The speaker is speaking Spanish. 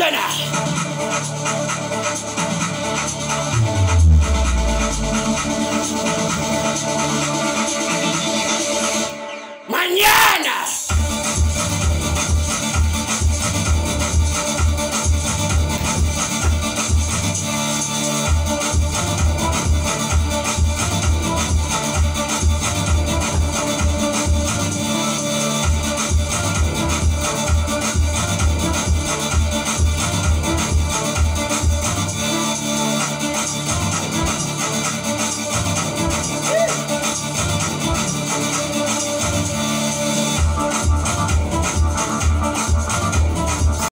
antena. Mañana.